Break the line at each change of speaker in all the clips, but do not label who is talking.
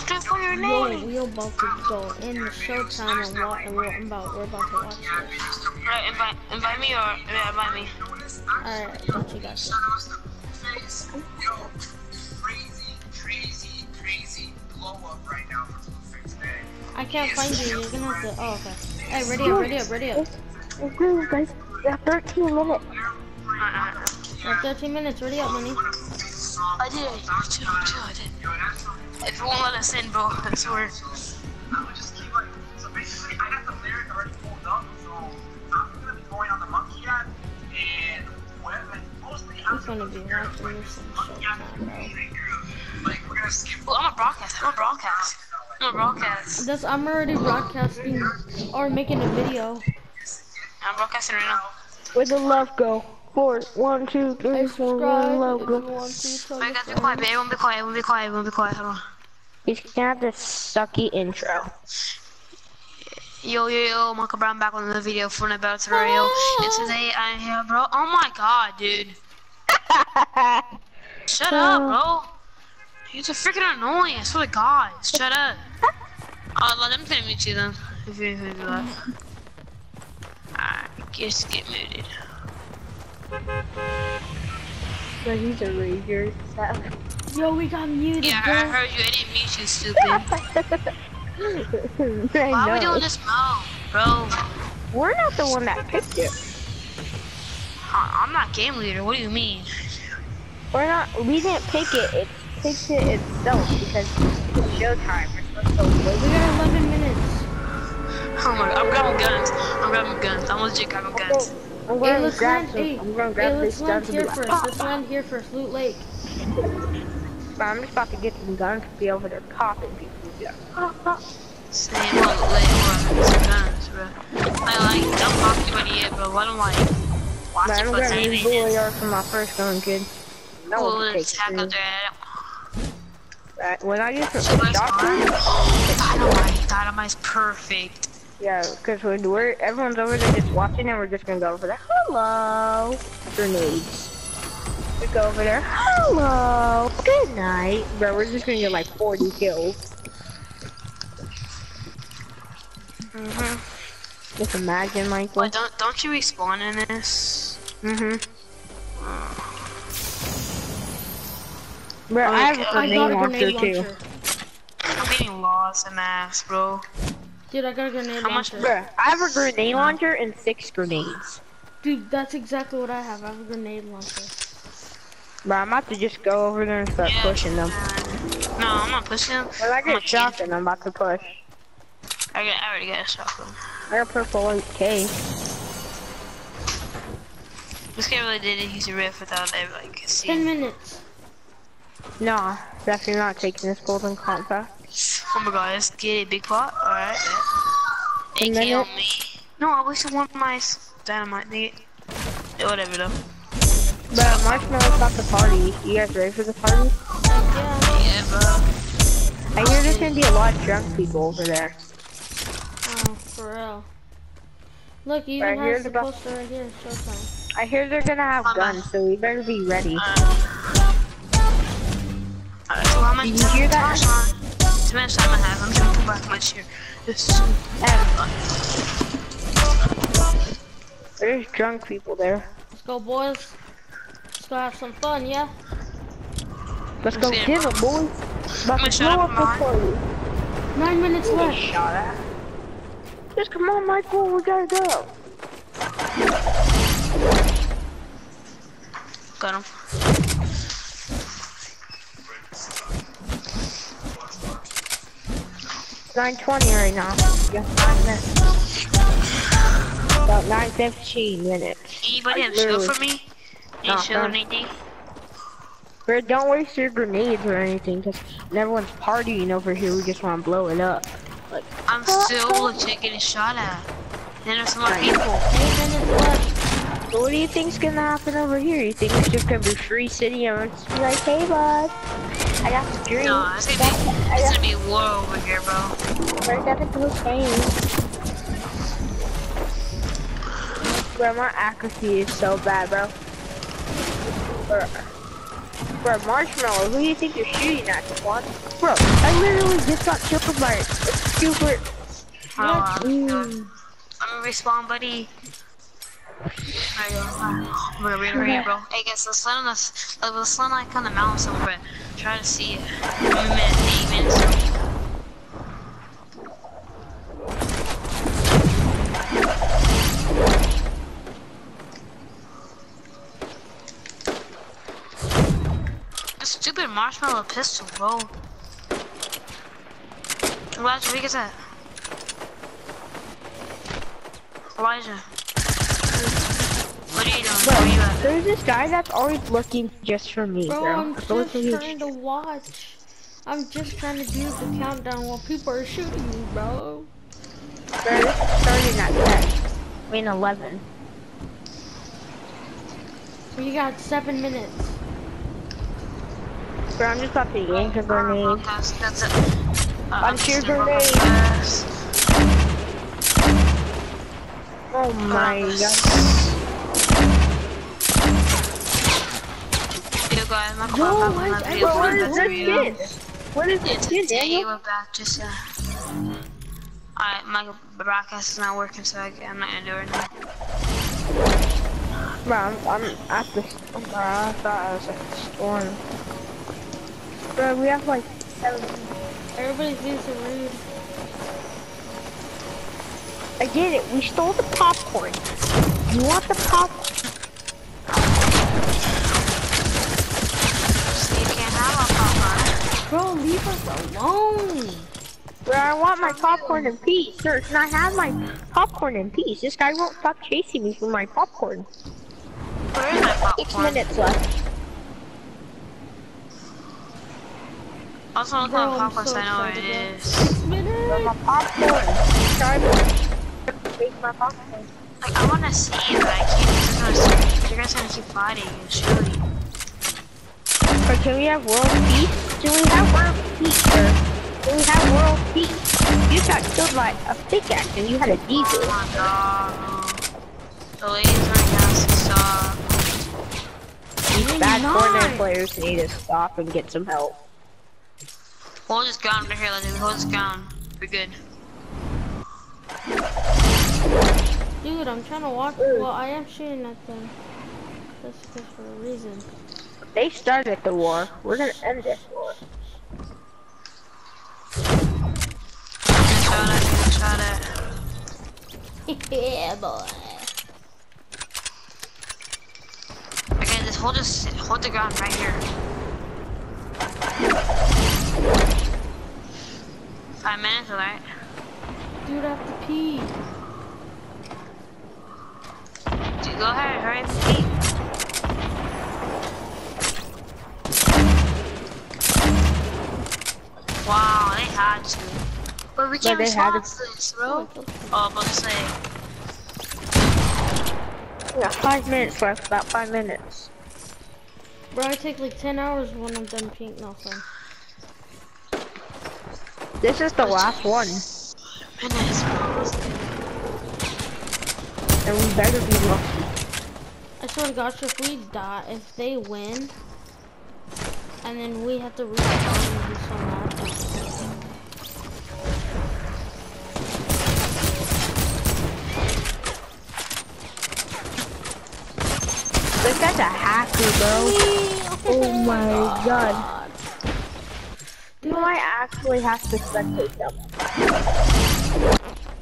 just for your
Yo, we about to go in the showtime and what and we're about we're about to watch this.
Right, invite, invite me or yeah, invite me.
Alright, what you got?
Yo, crazy, crazy, crazy blow up right now for Blueface, man.
I can't find you. You're gonna have to. Oh, okay. Hey, ready up, ready up, ready up.
Let's go, guys. We have 13 minutes.
Have 13 minutes. Ready up, money.
I did. Chill, chill, I did. If you won't let us in, bro, I swear.
I would just keep like, so basically I have the lyric already pulled up, so I'm gonna be going on the monkey app, and whoever, mostly I'm
It's gonna be watching this in
like, we're gonna skip
Well, I'm a broadcast. I'm a broadcast. I'm a broadcast.
That's I'm already broadcasting or making a video.
I'm broadcasting right now.
Where'd the love go? Four, one, two, three,
Hey,
four, where'd the love go?
want to. Tell
I got to be quiet, babe. Everyone be quiet. Everyone be quiet. Everyone be quiet. Hold on.
He's gonna have this sucky intro.
Yo, yo, yo, Michael Brown back with another video for an about tutorial. And today I'm here, bro. Oh my god, dude. Shut up, bro. You're so freaking annoying. I swear to God. Shut up. Oh, let them finna mute you then. If you're gonna do that. Alright, just get muted.
But he's a rager.
Yo, we got muted,
Yeah, I heard you. I didn't mute you, stupid.
I
Why are we doing this mode, bro?
We're not the one that picked it.
I- I'm not game leader. What do you mean?
We're not. We didn't pick it. It picked it itself because it's showtime. We're supposed to
We got 11 minutes.
Oh my god, I'm grabbing guns. I'm grabbing guns. I'm legit grabbing guns.
I'm
Hey,
going
let's
to grab
land.
some.
Hey,
I'm going to
hey,
grab
let's land here first. Let's land here first. Loot Lake.
But I'm just about to get some guns to be over there popping people. Yeah. Pop, pop.
Same what late bro. It's guns, bro. I like don't talk to anybody yet, bro. Let them like watch
But
it
I'm
for
gonna use
anything.
bully art for my first gun, kid. No
Cool,
one
let's
takes
hack up
it.
there.
Right, When I use some
Somebody's
shotgun,
Dynamite. Dynamite's perfect.
yeah, because when we're everyone's over there just watching, and we're just gonna go over there. Hello, grenades. We go over there. Hello, good night, bro. We're just gonna get like 40 kills.
Mhm.
Just imagine, Michael.
But don't don't you respawn in this?
Mhm. Bro, I have a
Okay.
I got
grenade
a
launcher too.
I'm getting lost in mass, bro.
Dude, I got a grenade
How much-
Bro, I have a grenade launcher and six grenades.
Dude, that's exactly what I have. I have a grenade launcher.
Bro, I'm about to just go over there and start
Yeah.
pushing them.
No, I'm not pushing them.
When I
I'm
get
not
shotgun, I'm about to push.
I, got, I already got a shotgun.
I got purple AK.
This guy really did use a riff without ever like
10 minutes.
Nah, definitely not taking this golden compact.
Oh my god, let's get it, big pot. Alright.
Ten
AK
minutes.
me. No, I wasted one of my dynamite, nigga. Yeah, whatever though.
Bro, Marshmello's about to party. You guys ready for the party?
Yeah.
Yeah, bro.
I hear there's gonna be a lot of drunk people over there.
Oh, for real. Look, you even has the
the
poster right here. Showtime.
I hear they're gonna have guns, so we better be ready.
Uh, Alright, so how much
Did you hear that?
How much time I have? I'm gonna put back my chair. This
There's drunk people there.
Let's go, boys. Let's go have some fun, yeah?
Let's go
Yeah.
kill them, boys. About
gonna
to
shut
blow
up,
up the
Mark.
party.
Nine minutes
Get
left.
shot at. Just come on, Michael. We gotta go.
Got him.
9:20 right now. Just nine minutes. About 9:15 minutes.
Anybody
I
have shield for me?
Nah,
shield anything?
Bro, don't waste your grenades or anything, cause everyone's partying over here. We just want to blow it up. Like,
I'm still legit getting shot at. And there's some more
Right.
people.
Eight minutes left.
so what do you think's gonna happen over here? You think it's just gonna be free city and it's be like, hey bud, I got the drink.
No, it's gonna be,
I
it's gonna be a war over here, bro.
I got the cocaine. Bro, my accuracy is so bad, bro. Bro. Bro, Marshmello, who do you think you're shooting at, Squad? Bro, I literally just got killed by a super...
Oh. I'm gonna respawn, buddy. There you. I'm gonna read it right here, bro. Hey guys, let's land on this. Let's land like on the mountain somewhere. Try to see it. I'm a minute, eight minutes. Stupid marshmallow pistol, bro. Elijah, where you get that? Elijah. What are you doing?
Bro,
Where you at?
there's this guy that's always looking just for me,
Bro,
bro.
I'm just
at you.
trying to watch. I'm just trying to do the countdown while people are shooting me, bro.
Bro, this is starting at 10. I mean 11.
We got seven minutes.
Bro, I'm just about to yank a grenade.
That's, it. Uh,
I'm
just
here
gonna go
grenade. Oh my
Uh,
god.
Video guys, my
Yo, why
my video
Bro, what is this. What is this
It's
kid,
a day
Daniel?
we're back, just uh Alright, my broadcast is not working so I, I'm not gonna do it now.
Bro, I'm, I'm at the... Bro, I thought I was at the storm. Bro, we have like seven...
Everybody's being so rude.
I get it, we stole the popcorn. You want the popcorn?
You can't have a popcorn.
Bro, leave us alone.
Bro, I want my popcorn in peace. Sir, can I have my popcorn in peace? This guy won't stop chasing me for my popcorn.
Where is my
Six minutes left.
Also, look
Bro,
at my
I'm
popcorn so
so
I know where it
excited, bro.
is.
Six
Bro,
minutes.
my popcorn. Try to take my popcorn.
Like, I wanna see it, but I can't because you're guys gonna keep fighting and shooting.
Or can we have world peace? Can we have world peace, sir? Can we have world peace? You got killed by a pickaxe and you had a
Oh
diesel.
my god. The ladies right now stop.
These bad
not.
Fortnite players need to stop and get some help.
Hold this ground right here, let's hold this ground. We're good.
Dude, I'm trying to watch. Well, I am shooting at them. That's just for a reason.
They started the war. We're gonna end this war.
Shot at, shot at.
yeah, boy.
Okay, just hold this, hold the ground right here. Five minutes, alright?
Dude, I have to pee.
Dude, go ahead, hurry up and eat. Wow, they had to. But we
Yeah,
can't
they had
respond
to.
to this, bro. Oh, I'm about say.
Yeah, five minutes left. About five minutes.
Bro, I take like 10 hours when I'm done peeing. No, son.
This is the last one, and we better be lucky.
I swear to gosh, if we die, if they win, and then we have to respawn and be so mad.
This guy's a hacker, bro. Oh my god. Might actually have to spectate them.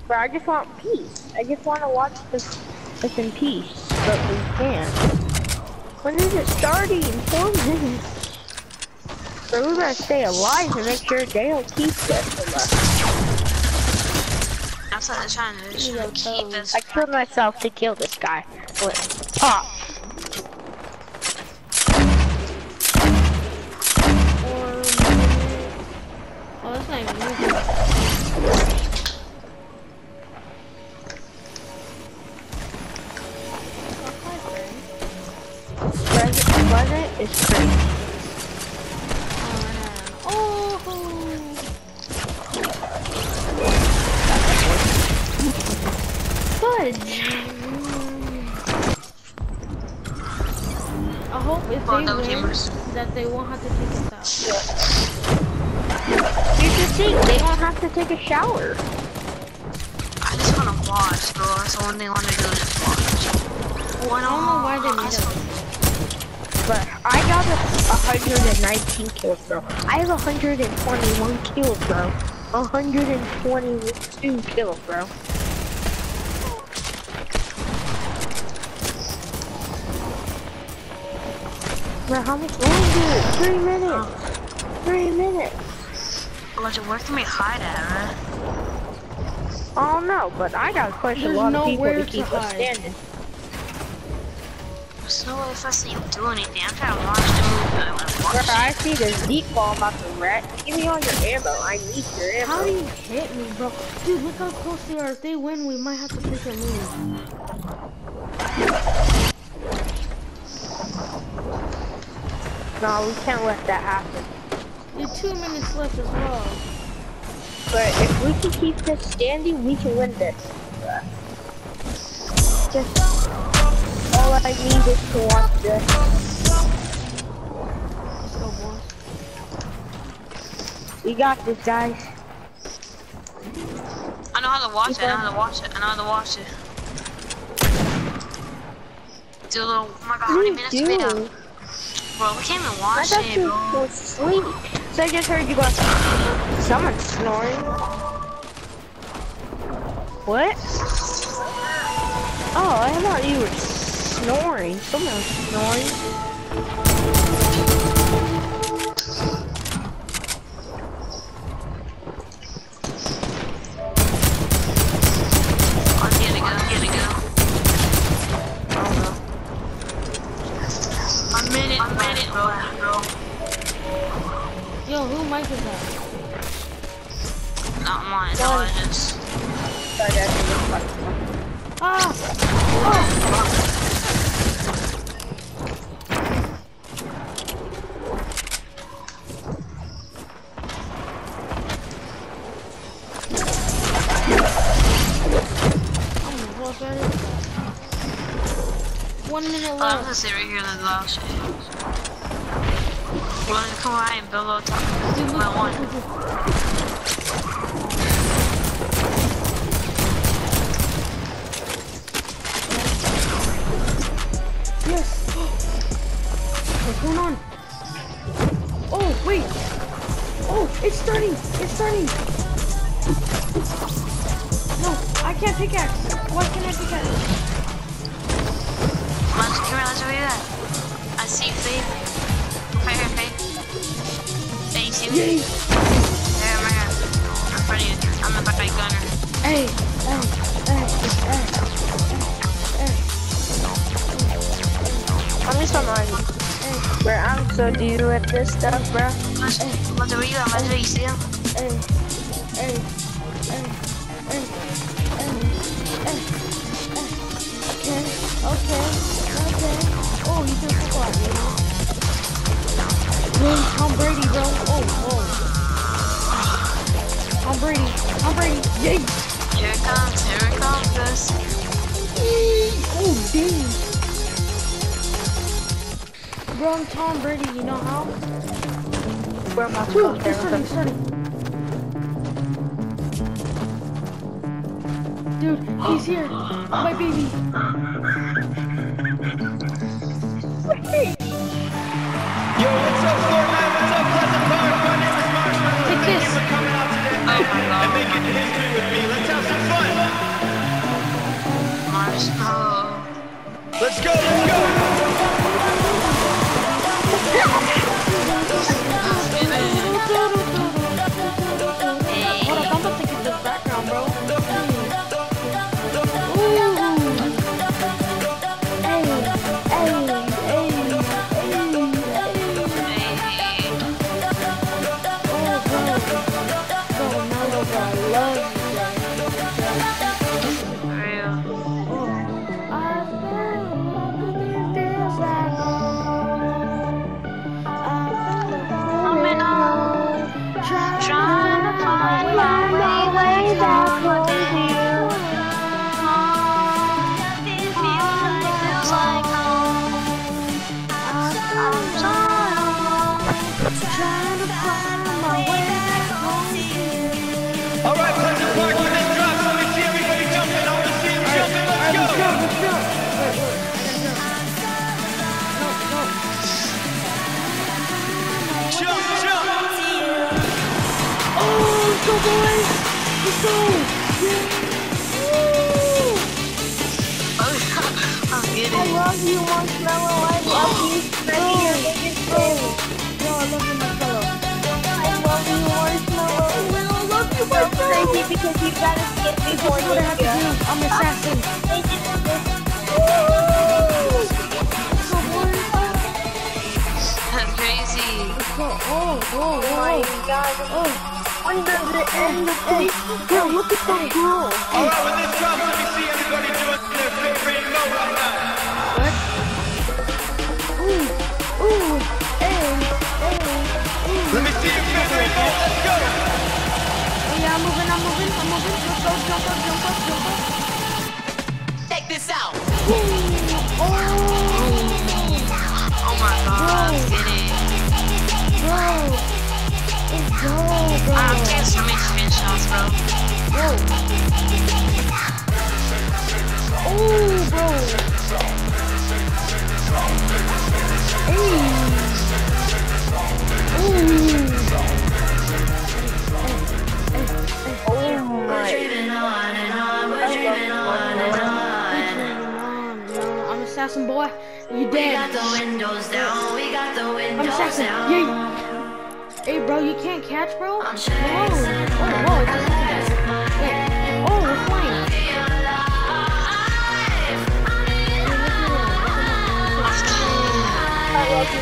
But I just want peace. I just want to watch this, this in peace, but we can't. When is it starting? Four minutes. So we gotta stay alive and make sure Dale keeps it from us.
That's what they're trying to do. They're trying to keep.
I killed myself to kill this guy.
I hope if they
double
win,
teamers.
that they won't have to take us out.
You should think they don't have to take a shower.
I just wanna watch, bro. That's the one thing I wanna do is watch. Well,
I don't know why they made
us.
us.
But I got a 119 kills, bro. I have 121 kills, bro. 122 kills, bro. Bro, how much longer? Three minutes. Oh. Three minutes.
Like, where can we hide at, right?
Oh no, but I gotta push
There's
a lot of people
nowhere
to
to
keep us
hide.
standing.
So if I see you do anything, I'm trying to watch the movie. I wanna
Bro,
watch
I see the Zeke ball about to wreck. Give me all your ammo. I need your ammo.
How do you hit me, bro? Dude, look how close they are. If they win, we might have to freaking move.
No, we can't let that happen.
Dude, two minutes left as well.
But if we can keep this standing, we can win this. Just all I need is to watch this.
Let's go, boys.
We got this, guys.
I know how to watch it. I know how to watch it. I know how to watch it. Do a little. Oh my god, how many
you
minutes we now? Bro, we can't even
I
watch
thought
it,
you
bro.
were asleep. So I just heard you go. Someone's snoring. What? Oh, I thought you were snoring. Someone's snoring.
It's starting. It's starting. No, I can't pickaxe. Why can't I pickaxe?
Let's come here, that. I see you, Faith. Right here, Faith. Hey, you see me?
Yay.
Yeah, oh I'm right here. I'm in front of you. I'm the big gunner.
Hey, hey, hey, hey, hey,
Let me stop on. Bro, I'm so new at this stuff, bro.
Let's, let's do you, let's do you see him?
hey, hey, hey, hey, hey, hey, hey. Okay, okay, okay. Oh, he just squat, you know? Really, Tom Brady, bro. Oh, oh. Tom Brady, Tom Brady, yay!
Here it comes, here it comes, this.
Oh, dang. Bro, I'm Tom Brady, you know how?
Bro, I'm about to
Dude,
go
they're
there
starting,
with
starting. Dude, he's here. My baby.
Yo, what's up, Fortnite? What's up, Pleasant Park? My name is Marshmello.
Take
Thank
this.
you for coming out today
Oh
and making history with me. Let's have some fun.
Marshmello.
Let's go, let's go.
Oh, Oh oh.
god.
Oh,
When does it end?
hey, yo, look at that girl.
All right, when this drops, let me see everybody doing their favorite note right now.
What? Ooh, ooh, hey, hey, hey.
Let me see your favorite note. Let's go.
Oh, yeah, I'm moving, I'm moving, I'm moving. Let's go, jump up, jump up, jump up.
Check this out.
Oh,
Oh my god, I'm getting it.
bro. Go, bro.
I'm taking so many screenshots, bro.
Oh, bro.
Oh my.
I'm assassin boy. You dead.
the windows down. We got the windows down.
Yeah. Hey, bro, you can't catch, bro.
I'm
Whoa.
chasing
Oh, whoa. Wait. Oh, we're flying.
I love you.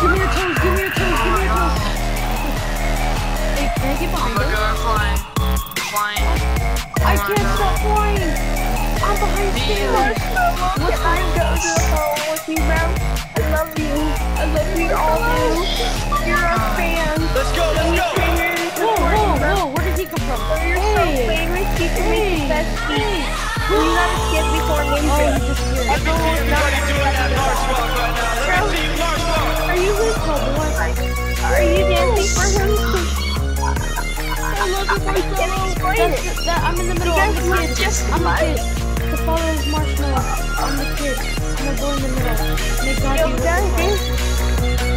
Give me your toes. Give me your toes. Give me your toes. Hey, can I get behind us?
god, flying. Flying.
I can't stop flying. I'm behind
Me
you.
Marshmello, can I go to the home with you, bro? I love you. I love you all, dude. You're a fan.
Let's go. Let's go.
Whoa, whoa, whoa. Where did he come from?
You're so famous. You can make the best speech. You gotta skip before me.
Oh, he just here.
Let me see doing that march walk right now. Let me see you march walk.
Are you his Are you dancing for him?
I love you,
I can't explain
That's
it.
the, that, I'm in the middle.
You
I'm
guys
the kid. I'm the kid. The father is marshmallow. I'm the kid. Gonna go in the middle. May God
Yo,
you.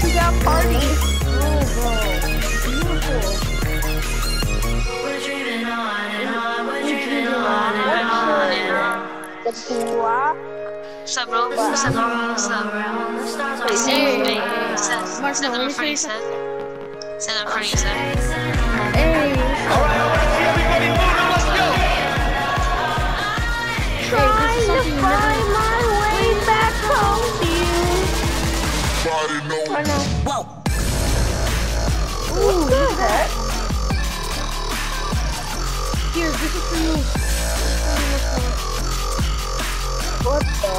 we got parties.
Oh, bro. Beautiful.
We're dreaming on and on. We're dreaming on and
And on and on.
The pool.
What's up, bro? What's up, bro? What's up, bro?
on. The stars
What he
are
said?
Hey.
Hey, he said,
Mark,
said
no, let
them
me
for he
say
said. Said them for he said.
Hey.
All right, I want to see everybody
Ooh, that?
Here, this is for you.
What the?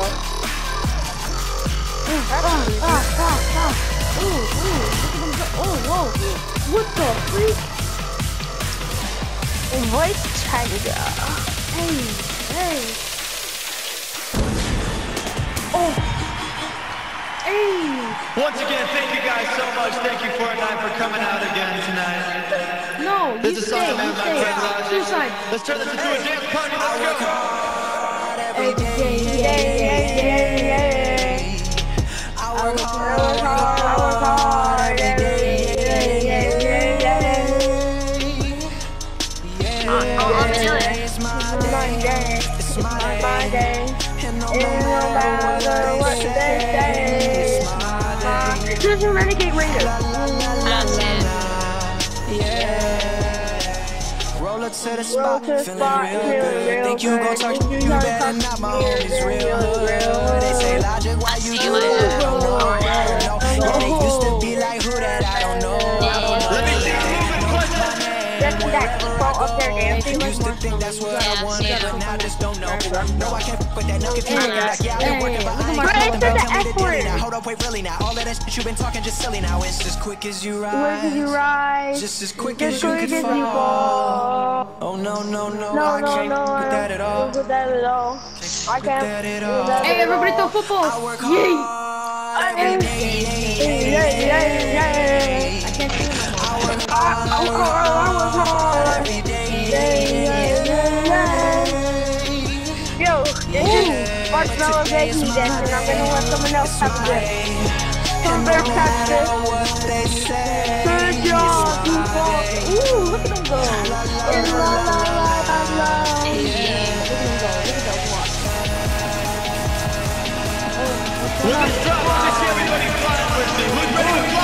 Ah, ah, ah, ah. Ooh, ooh. Look at. Oh, whoa. What the freak?
Voice tiger.
Hey, hey. Oh. Hey.
Once again, thank you guys so much. Thank you Fortnite for coming out again tonight.
No,
This
you
is
stay, you
that my
stay.
friend
Suicide.
Let's turn this into a dance party. Let's go.
Every day,
Yeah, yeah, yeah, yeah. I work hard, I work hard, I work hard every day. Yeah, yeah, yeah, yeah.
Oh, let me do.
It's my day. It's my day. And no matter what they say. This is Renegade Raider.
That's it.
Roll up to the spot,
to
feeling
spot,
real
feeling
good.
real
Think you gon'
good.
talk, you
you
better not. My
to
homies
real,
real
real,
hood.
real
They say logic, why you
see
do
you
that?
later.
I don't know. I don't know. Yeah, they used to be like who that? I don't know. I don't know.
It.
That's that people up there dancing.
Used to think that's what
Yeah,
I wanted,
yeah.
but now I just don't know. No, I can't fuck with that. No, if you
Hey,
be like, yeah, I've been
hey,
working, but
look
I
at
ain't
my
got
Right
nothing.
to
Don't
the
tell me
F
to dilly
word.
now. Hold up, wait, really now. All of that shit you been talking just silly now. It's as quick as you
Where did you
rise.
rise?
Just as quick
Just
as you
quick
could
as you
fall.
fall.
Oh no, no, no,
No,
I
no,
can't
no,
with that at all.
With that at all. I
With
can't.
that Marshmello gave
me
this, and
I'm
gonna
let someone
else
have this.
Thunder Cactus.
Good job, people. Ooh, look at them go. And la la la la la. Look at them go. Look at them walk.
Look at them.
Everybody
flying with me. Who's ready to fly?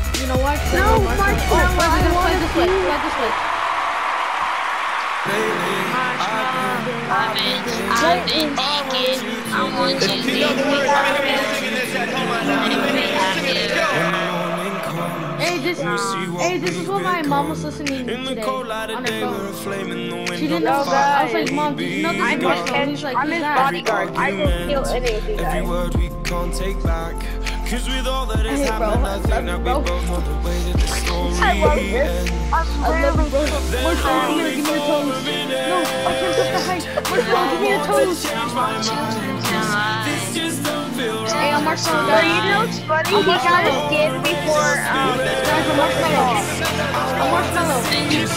You know why? 'Cause I
No,
love Marshmello.
Marshmello,
Oh, wait,
I
just play
wanna
this way. Play this way.
I've been, I've been thinking, I want you to
If you know the words, I'm gonna be singing this at home right now.
Hey, this, hey, this is what my mom was listening to today on her phone. She didn't know. that. I was like, Mom, did you know this
I'm
is
his,
Marshmello? He's like,
I'm
who's
his bodyguard. I will kill any of you
Every
guys.
word we can't take back. Cause with all that has
Hey, bro,
happened,
I
I think
you,
that we
bro.
both know the way that the story
I love this.
ends.
I'm
I love you, bro.
Then
Marshmello, give me,
only
give me the
for
toes.
a minute,
No, I can't touch the height. Marshmello, give me the toes.
change my mind. This just don't feel right.
Hey, I'm Marshmello,
So
guys.
you know what's funny? He got his skin before um
Guys, I'm Marshmello. I'm Marshmello.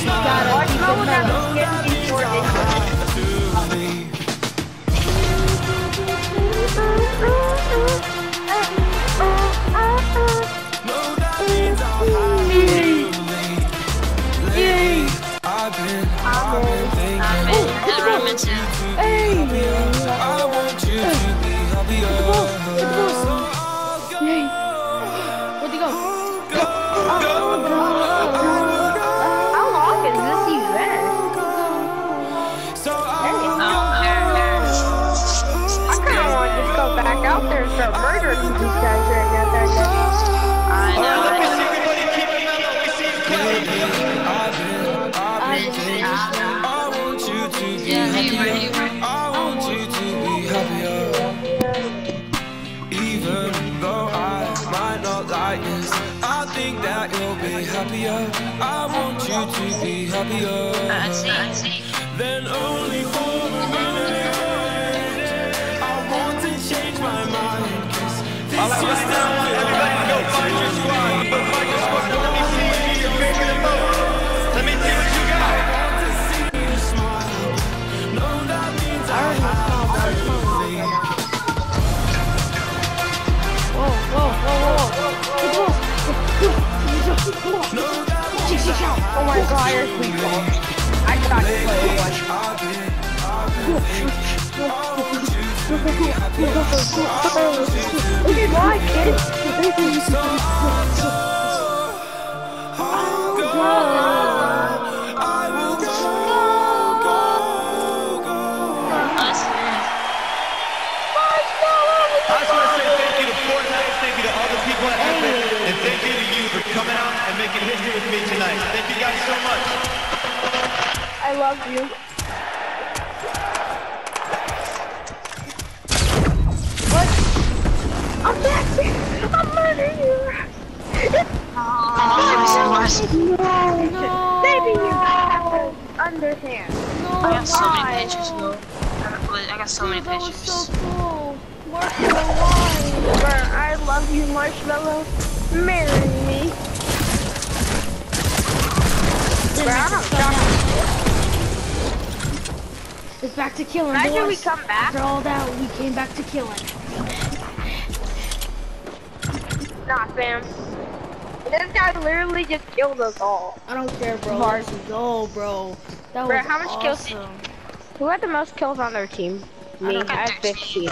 Got it. Keep it
Marshmello got
mellow.
his skin before this. Out there and start murdering these guys right now.
I know.
Happier. I want you to be happier. I
see, I see.
Then only
Oh my god, you're sweet. I got to play one.
I've been, I've been thinking.
Coming out and making history with me tonight. Thank you guys so much.
I love you. What? I'm back. I'm murdering you.
Oh,
No. Baby, you gotta understand.
I got so many pictures, bro. I got- so many
That was
pictures.
Marshmello, why?
Bruh, I love you, Marshmello. Marry me. Bruh, I don't stop.
It's back to killing,
Imagine we come back.
After all that, we came back to killing.
Nah, fam. This guy literally just killed us all.
I don't care, bro. Let's go, bro. That
Bro,
was
how much kills. Who had the most kills on their team? Me.
don't
I had
care.
15.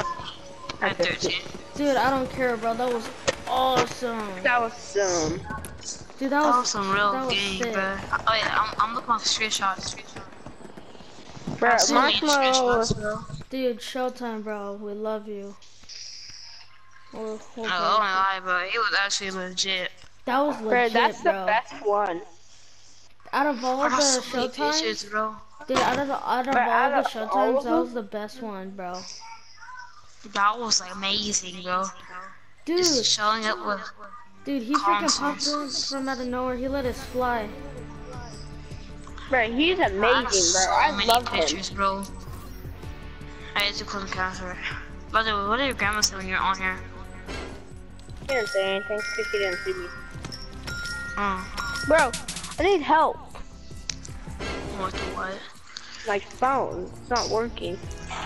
I
I
had
had
15.
13.
Dude, I don't care, bro. That was awesome.
That was some.
Dude, that
That
was,
was some real
that was
game,
sick.
bro. Oh yeah, I'm, I'm looking at the screenshots.
Bro,
So many
Marshmello was
screenshots, bro.
Dude, Showtime, bro. We love you. We'll, we'll
I
go.
won't lie, bro. He was actually legit.
That was legit,
Bro,
legit,
that's the best one.
Out of all
I
the
got
Showtimes,
pictures, bro.
dude, out of, the, out of
Bro,
all
out
the Showtimes, that was the best one, bro.
That was amazing, bro.
Dude,
Just showing up with.
dude, he freaking popped
consoles.
in from out of nowhere. He let us fly.
Bro, he's
I got
amazing,
so
bro. I
many
love him.
pictures, bro. I had to click counter. By the way, what did your grandma say when you were on here?
He didn't say anything because he didn't see me.
Oh,
Bro, I need help.
what the what?
My phone, it's not working.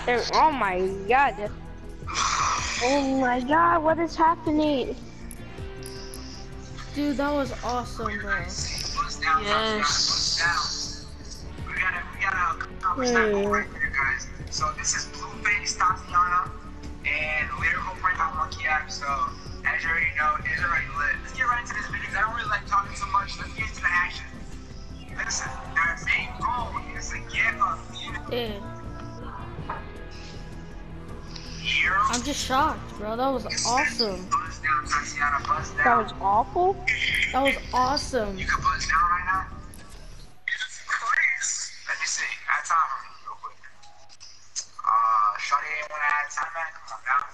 There, oh my god. Oh my god, what is happening?
Dude, that was awesome, bro.
Bust
Yes.
bust down. We gotta, we gotta accomplish that goal right there, guys. So this is Blueface Thotiana and Lyrical Print on Monkey App. So As you already know, it's already lit. Let's get right into this video 'cause I don't really like talking so much. Let's get into the action. Listen, their main goal is to get a few
Dude, I'm just shocked, bro. That was awesome.
Buzz down, Thotiana, buzz down.
That was awful.
That was awesome.
You can buzz down right now. Please. Let me see. Add time for me, real quick. Uh, Shawty ain't wanna add time back. Come on now.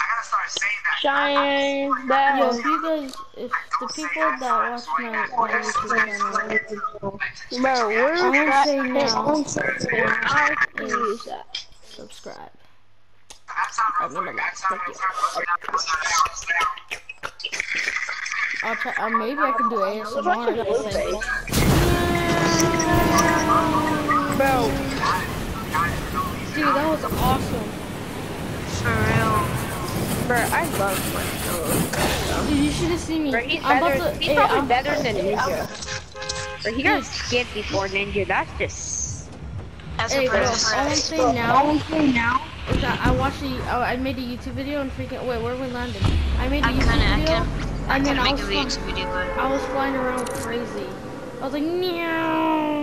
I gotta start saying that.
Shine
Yo, if you guys, if the people that watch my, my YouTube channel,
Bro, where's
I won't say now.
I can use that.
subscribe.
Add time real
I mean,
quick. Add time, add time, buzz down, buzz down, buzz down.
I'll try. Uh, maybe I can do ASMR. if I say it.
Bro,
Dude, that was awesome.
For real.
bro, I love Marshall.
Dude, you should have seen me.
Bro, he's
I'm
better.
to.
he's
Hey,
probably
I'm,
better than Ninja. Bro, he got skip before Ninja. That's just.
That's
Hey,
a
bro,
person.
all I'm saying now is that I watched the. Oh, I made a YouTube video and freaking. Wait, where are we landed? I made a
I
YouTube
couldn't, I
video.
couldn't, I
and then
couldn't
I
make
was,
a YouTube video, but
I was flying around crazy. I was like, meow.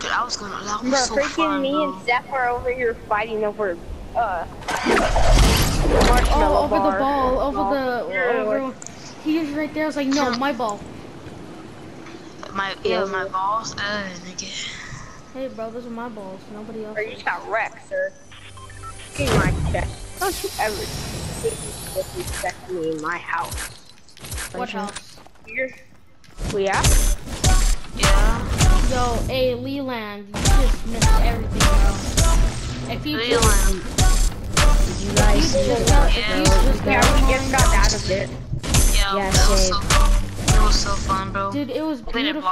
dude, I was going, that
Bro,
was so
freaking
fun,
me
bro.
and Zeph are over here fighting over uh
Oh,
marshmallow
over
bar.
the ball, over the.
Yeah,
Over, he was right there. I was like, no, my ball.
My, yeah, my balls, uh, nigga.
Hey, bro, those are my balls. Nobody else.
Or you just got wrecked, sir. In my chest. Don't you ever disrespect me in my house.
What house?
Here. Well, yeah?
Yeah.
Yo, hey, Leland, you just missed everything, bro. If you just,
Leland.
You
you
guys
just got,
Yeah.
if you just
Yeah,
got
we just got out of it.
Yeah,
Yeah,
that was so fun. It was so fun, bro.
Dude, it was
We played it
beautiful.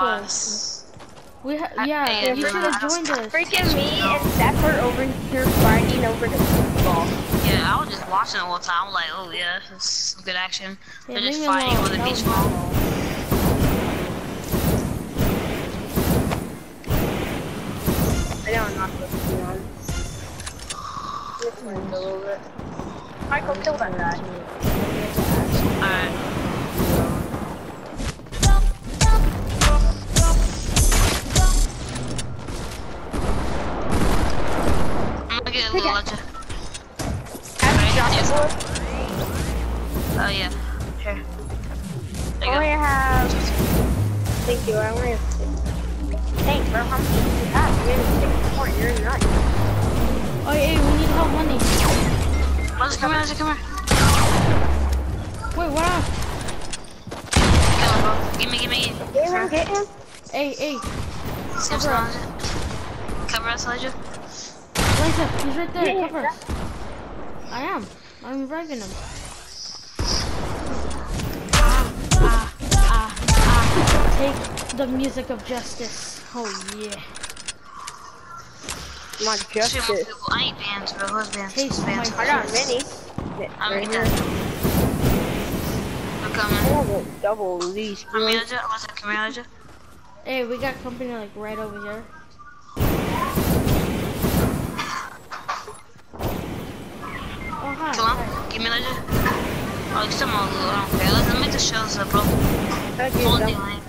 Blast.
We ha-
I-
yeah,
yeah,
you should have joined us.
Freaking me and Zeph are over here fighting over the football.
Yeah, I was just watching the whole time. I'm like, oh yeah, this is some good action.
Yeah,
They're just
me
fighting
alone.
with a
That
beach ball.
my ball.
I know I'm not supposed to be on. This one's a little bit. Michael, kill that guy.
Reviving him. Ah, ah, ah, ah. Take the music of justice. Oh, yeah.
Come on,
Two more
justice.
I ain't bands, bro. Who's bands?
Taste
bands?
I got many.
I'm
Right
gonna
here.
get that. They're coming.
Double, double these.
Come here, Elijah. Elijah, come here,
Hey, we got company like right over here. Oh, hi.
Come
hi.
On. Give me Elijah. Oh, you still more loot. I don't care. Let's make the shells up, bro.
Thank you,
Full
double.
dealing.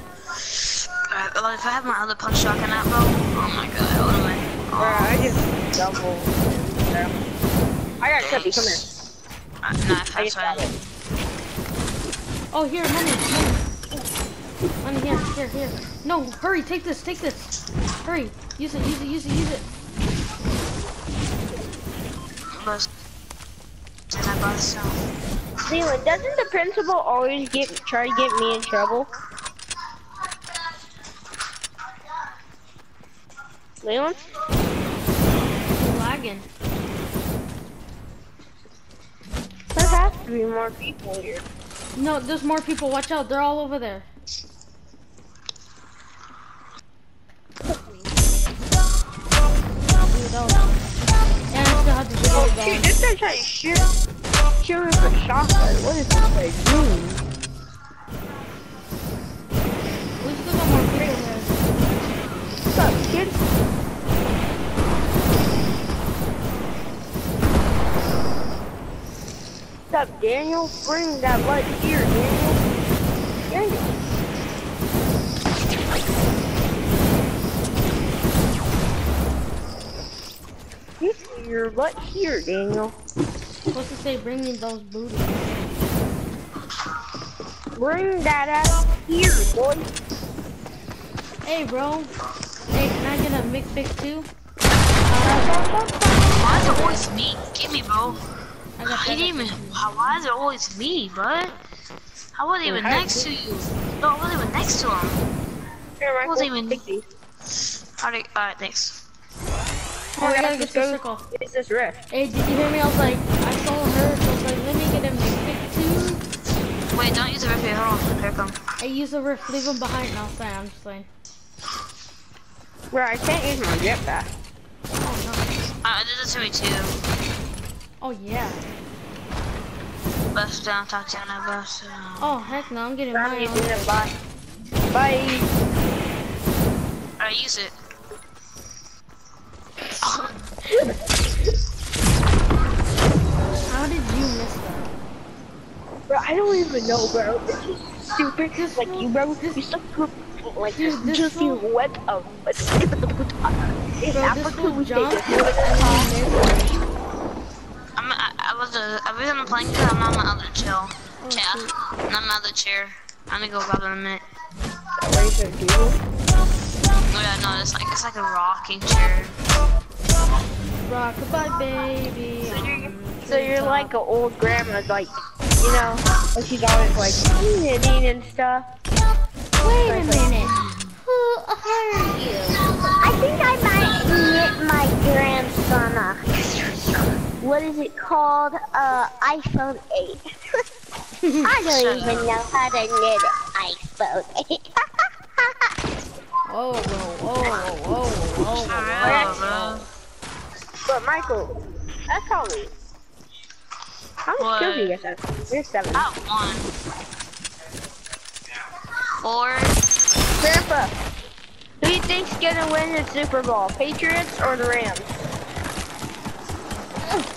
Alright, Elijah, if I have my other punch shotgun out, bro. Oh my god, what am I?
Bro, I just double. I got Chubby. Come here.
Uh, nah, if
I
that's right.
Oh, here, money, money. Money, here, here, here. No, hurry, take this, take this. Hurry, use it, use it, use it, use it.
I.
Leland, doesn't the principal always get try to get me in trouble? Leland?
Lagging.
There has to be more people here.
No, there's more people. Watch out, they're all over there. Dude, And I still have the video
Dude, this guy trying to shoot, shoot with a shotgun. What is this guy doing?
We still got more people there.
What's up, kid? What's up, Daniel. Bring that light here, Daniel. Daniel. You see your butt here, Daniel.
Supposed to say bring me those booties.
Bring that ass here, boy.
Hey, bro. Hey, can I get a mix fix too?
Why is it always me? Give me, bro.
I got
He didn't even. Why why is it always me, bud? I wasn't even next to you. No, I wasn't even next to him.
Here, Michael,
Wasn't even-
take these.
Alright, alright, thanks.
Oh, I gotta
Let's
get the circle.
It's this rift.
Hey, did you hear me? I was like, I saw her, so I was like, let me get a mix too.
Wait, don't use the rift here. Hold on. Here it comes.
Hey, use the rift, leave them behind. No, saying, I'm just saying.
Bro, I can't use my jetpack.
Oh,
Alright, uh, this is to me too.
Oh, yeah.
Bust down, talk down, I bust down.
Oh, heck no, I'm getting
I'm
mine.
using. Bye. Bye.
Alright, use it.
How did you miss that?
Bro, I don't even know, bro. It's just stupid. Cause like you, bro, you stuck to like
Dude, this
just you wet of. In
Bro, this
Africa, we say this.
and he it.
I'm, I, I was a, I was on the plane because I'm on my other chill.
Oh,
Chair.
shoot.
I'm on my other chair. I'm gonna go grab it in a minute.
Wait, so do you?
Oh yeah, no, it's like, it's like a rocking chair.
Rock goodbye, baby. Um,
So you're like an old grandma, like you know, and she's always like knitting and stuff.
Wait a minute. Who are you?
I think I might knit my grandson a, what is it called? Uh, iPhone 8. I don't even know how to knit an iPhone 8.
Whoa, whoa, whoa, whoa, whoa, whoa,
For
whoa.
But Michael, that's probably. How
many
kills do you guys have? You're seven.
I have one. Four.
Grandpa, who do you think's gonna win the Super Bowl? Patriots or the Rams?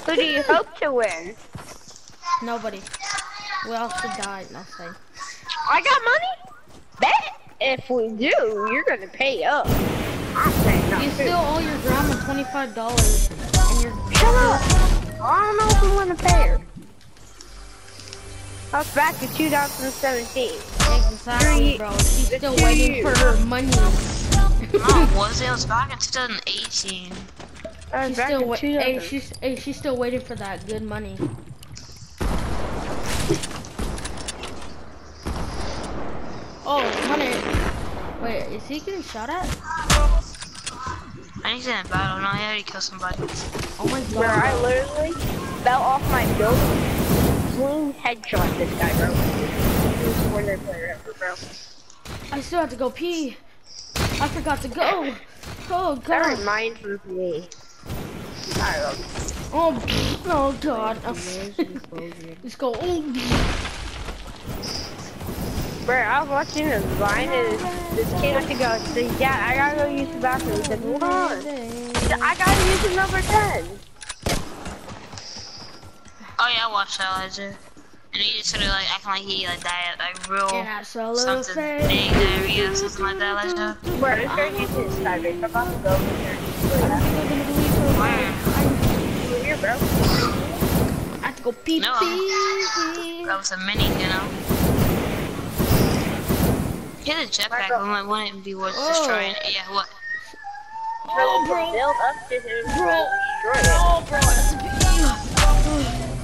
Who do you hope to win?
Nobody. We all should die, no say.
I got money. Bet if we do, you're gonna pay up. I'm saying no.
You still owe your grandma twenty-five dollars, and you're
Shut up. I don't know if we want to pay her. That's back to 2017.
exactly, bro. She's
It's
still waiting
years.
for her money.
No, oh, was it? It was back in 2018.
That uh, was
She's still
in
wa- hey, she's hey, she's still waiting for that good money. Oh, Hunter. Wait, is he getting shot at?
I need to get in battle. No, I already killed somebody.
Oh my
god. Where
I
literally fell off my building, clean headshot this guy, bro. The winner player ever, bro.
I still have to go pee. I forgot to go. Oh
That
god.
reminds me. I don't know.
Oh, oh god. Let's go. Oh.
Bro, I was watching this vine and this kid went to go, say, yeah, I gotta go use the bathroom. He said, on. I gotta use the number 10.
Oh yeah, I watched that Elijah. And he just sort of like acting like he like died, like real
And I saw a little
something
face.
big diarrhea, or something like that, Elijah.
Bro, I'm trying to use this side, I'm about to go over there.
Where?
Over here, bro.
I have to go pee
No.
pee.
That was a mini, you know. Hit a jetpack,
Marco.
it wouldn't be worth
Oh.
destroying. Yeah, what?
Oh, bro.
Build up to him.
Bro.
Destroy it.
Oh, bro.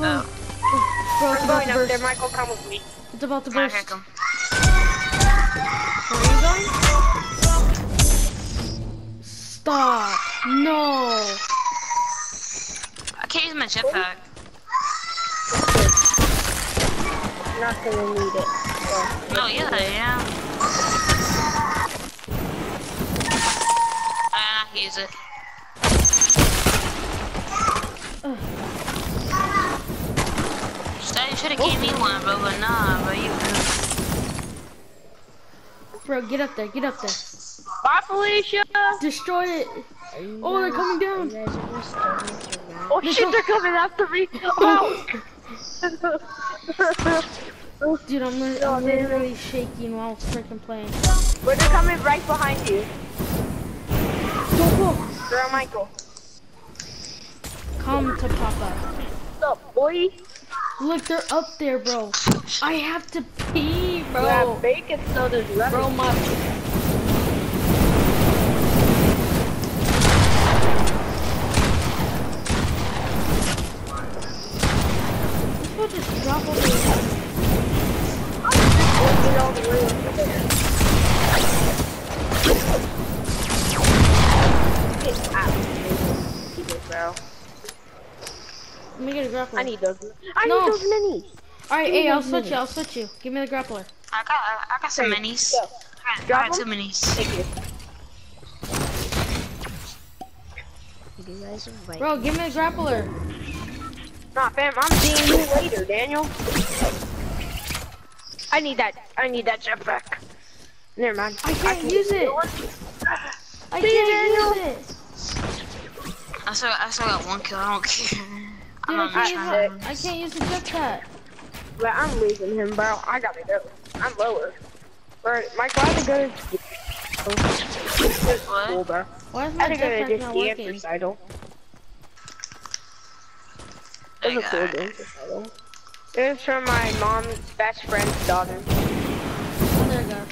I have to pee.
Oh,
Bro, it's
I'm
about
going
to
up there,
burst.
Michael, come with me.
It's about to burst.
come.
Where are you going? Stop. No.
I can't use my jetpack.
I'm not gonna need it. So,
No, yeah, I am. I use it. You should have gave me one, bro, but nah, bro, you
Bro, get up there. Get up there.
Bye, Felicia!
Destroy it. Oh, they're coming down.
Oh shit, they're coming after me! Oh!
Dude, I'm, li- I'm literally shaking while I'm freaking playing.
But they're coming right behind you.
Go, go.
Girl, Michael.
Come to Papa.
What's up, boy?
Look, they're up there, bro. I have to pee, bro.
Grab bacon, so does Remy.
Bro, my. Will just drop over there.
Get all the way over there. Get out of here, bro.
Let me get a grappler.
I need those. I
No.
need those minis.
Alright, hey, I'll switch
minis.
you, I'll switch you. Give me the grappler.
I got I, I got some
Hey,
minis.
go.
I got, I
Drop
got two minis.
Thank you. You guys are right.
Bro, give me the grappler.
Nah, fam, I'm seeing you later, Daniel. I need that. I need that jetpack. Never mind.
I can't
can
use it. I can't
Daniel?
use it.
I still I still got one kill. I don't care. I'm
Dude, I can't, use it. I can't use the jetpack.
But I'm losing him, bro. I gotta go. I'm lower. Bro, Michael, I have to go to school,
What?
bro.
Why is
I
my
had to go
jetpack
to
not
this
working?
dance recital.
I
It was a cool
got-
dance recital. It was from my mom's best friend's daughter.
Oh, there it goes.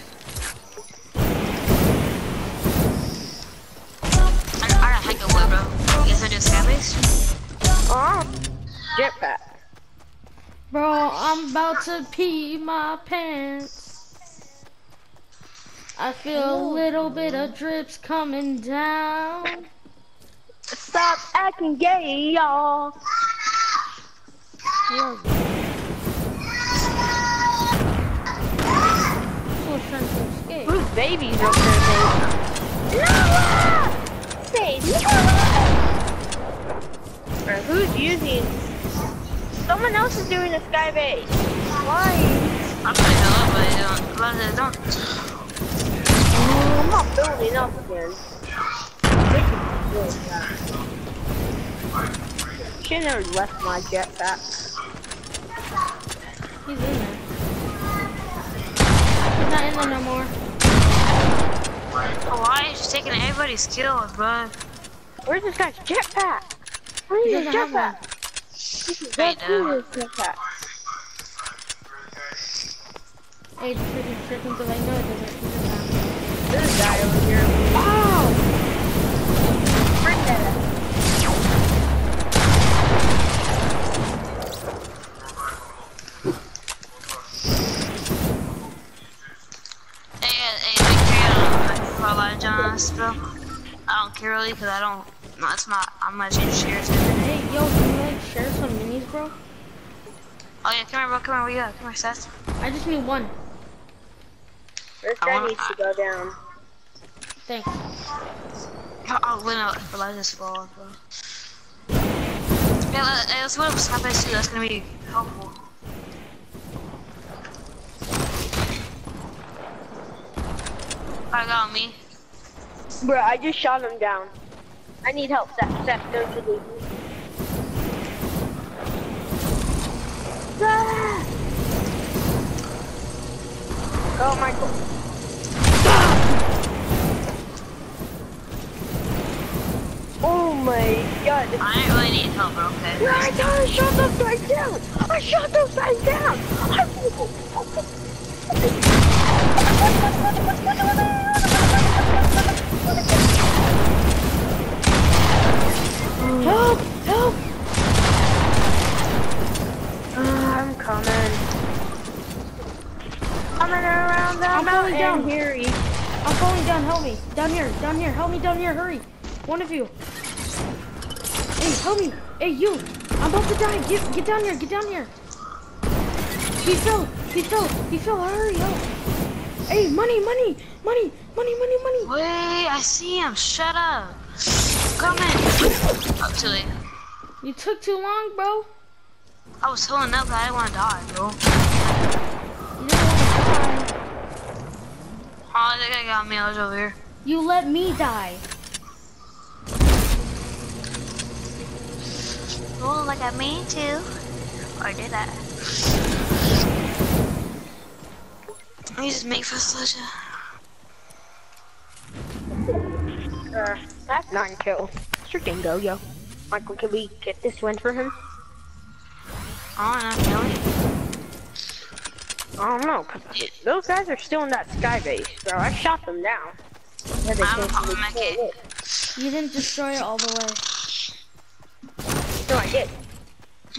I, I got heck of wood, bro. You guys wanna do a sky base?
Oh, jetpack.
Bro, I'm about to pee my pants. I feel a little bit of drips coming down.
Stop acting gay, y'all.
So trying to escape.
Whose babies are there? Noah! Say Noah! Or who's using? Someone else is doing a sky base. Why?
I'm trying to help, but they don't. But they don't.
I'm not building up again. Should never left my jetpack.
He's in there. He's not in there no more.
Why is he taking everybody's kills, bro?
Where's this guy's jetpack? Where's
He
his
doesn't have
jetpack?
one.
That's
duh.
who jetpack.
Hey, just freaking tripping because I know it doesn't. He doesn't.
There's a guy over here. Wow! Bring that up.
Hey, uh, hey, big fan of Twilight Jonas, bro. I don't care really, cause I don't. No, it's not. I'm not change shares.
Hey, yo, can you like share some minis, bro?
Oh yeah, come here, bro. Come here. Where you at? Come here, Seth.
I just need one.
This
I
guy
wanna-
needs to go down.
Thanks.
I'll, I'll win out for Legends Fall, bro. Yeah, uh, let, let's go to Sky Base too. That's gonna be helpful. I got me.
Bro, I just shot him down. I need help, Seth. Seth, don't you leave me. Ah! Go, Michael. Oh my god.
I ain't really need help, bro. Okay.
Bro, I thought I shot those guys down. I shot those guys down. Help! Help! Ah, I'm coming. Coming around the
I'm
mountain
falling down.
here.
I'm falling down. Help me. Down here. Down here. Help me down here. Hurry. One of you. Hey, help me. Hey, you. I'm about to die. Get, get down here. Get down here. He fell. He fell. He fell. Hurry up. Hey, money, money, money, money, money, money.
Wait, I see him. Shut up. Come in. Too.
You took too long, bro.
I was holding up, but I didn't want to die, bro.
You want to die.
Oh, they guy got me. I was over here.
You let me die.
Oh, like I mean to. Or did I? Let me just make first legend.
Uh, that's nine kills. Sure Dingo, yo. Michael, can we get this win for him?
Oh, not really.
I don't know, 'cause those guys are still in that sky base, bro. I shot them down. Yeah, they
I'm
can't
gonna make it.
it.
You didn't destroy it all the way.
No, I did.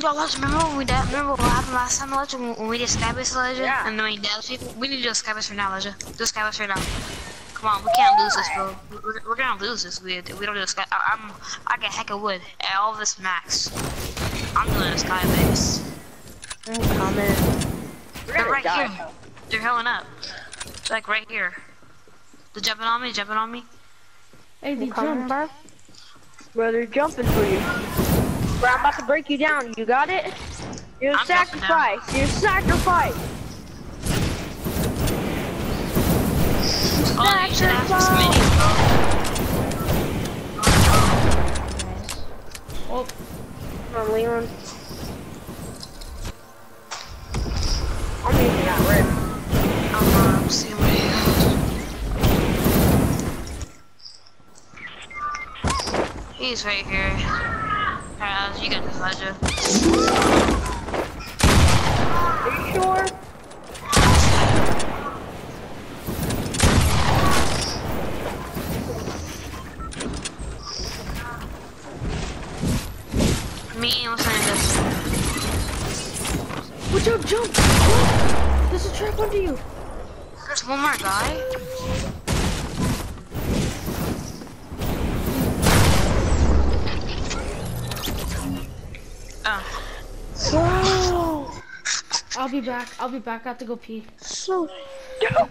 Yo, let's remember when we did, remember what happened last time, Legend, when, when we did Skybase Legend?
Yeah.
And then we did people? We need to do a Skybase right now, Legend. Do a Skybase right now. Come on, we can't lose this, bro. We're, we're gonna lose this. We, we don't do a Sky. I, I'm, I get heck of wood. And all this max. I'm doing a Skybase.
I'm coming. We're
They're
gonna
right
die.
here. They're healing up. Like right here. They're jumping on me, jumping on me.
Hey, they
I'm coming,
jumped.
bro. Bro, they're jumping for you. Bro, I'm about to break you down. You got it? You're
I'm
sacrifice. You're sacrifice.
Oh, you should have some minis, bro.
Oh,
From Leland. I'm using that red.
I'm seeing what he has. He's right here. Alright, you got this, Ledger.
Be back. I'll be back. I have to go pee.
So stupid.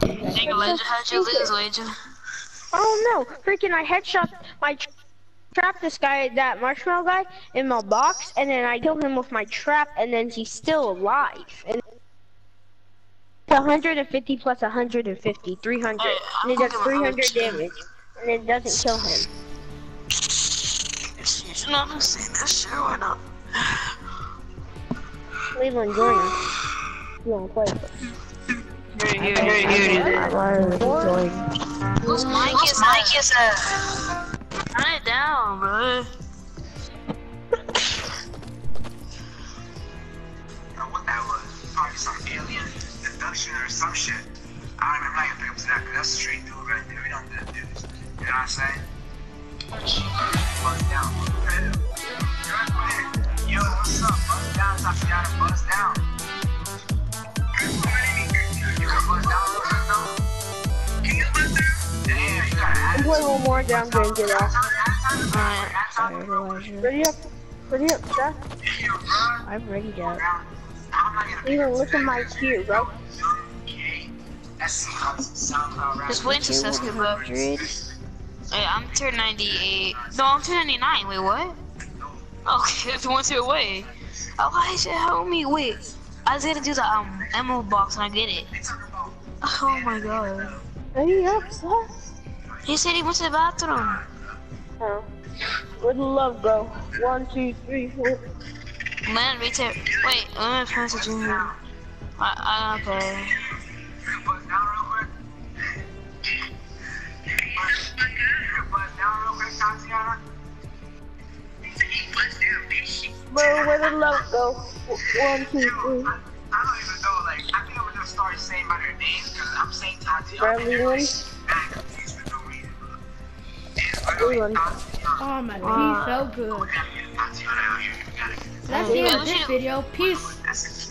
dang it, Ledger, how'd you lose, Ledger?
Oh no, freaking I headshot my tra- trap this guy, that Marshmello guy, in my box, and then I killed him with my trap, and then he's still alive. And 150 plus 150, 300.
Hey, I'm
And it does 300 damage. And it doesn't kill him.
She's not gonna say that shit or not.
Cleveland, us. You wanna play?
Here, here, here, here, here. Whose mic is mic is that? Turn it down, bro.
That was? Or some shit. I don't you pick up to that, that's a straight dude right there. We don't do dudes. You know what I'm saying? Buzz down.
I'm playing one more, then I'm gonna get off.
Alright.
Ready up? Ready up, Seth?
I'm ready to.
I'm not gonna
look at my queue, bro.
Just wait until Sasuke, bro. Hey, I'm tier 98. No, I'm tier 99. Wait, what? Okay, if you want to away. Elijah, help me. Wait. I was gonna do the um ammo box and I get it. Oh my god.
Ready up, Seth?
He said he went to the bathroom.
Oh. Where the love go? One, two, three, four.
Man, retail. Wait, let me pass it to you. I, I, okay.
Buzz down real quick. Buzz down real quick, Tatiana. Buzz down, bitch.
Bro, where the love go? One, two, three.
I don't even know, like, I think I'm gonna start saying by their names, because I'm saying Tatiana.
Bradley Lynn.
Back confused for no reason. And by the way,
Leland.
Tatiana,
Oh, my pee felt ah. good.
Tatiana out here, you gotta get this.
That's the end of this video. Peace.
That's